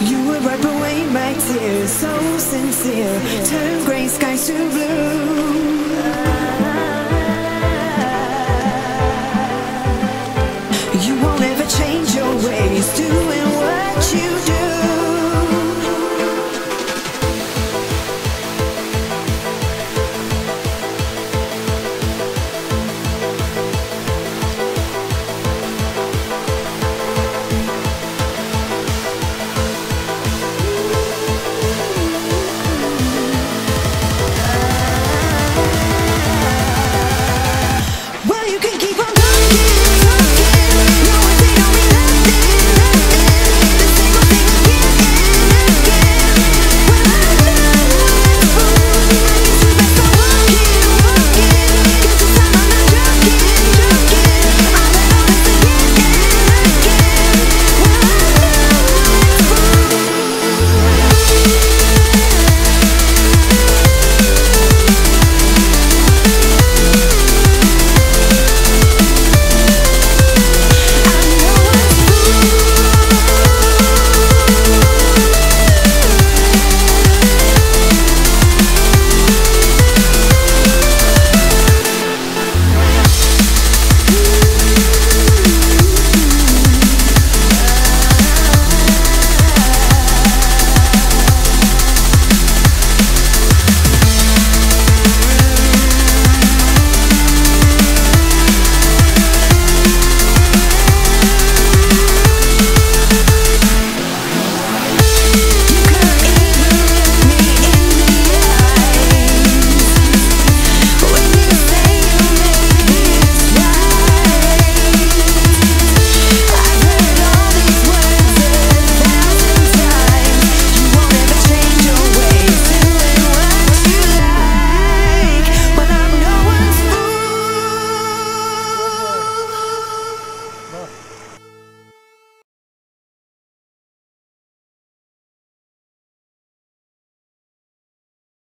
You will wipe away my tears, so sincere. Turn gray skies to blue.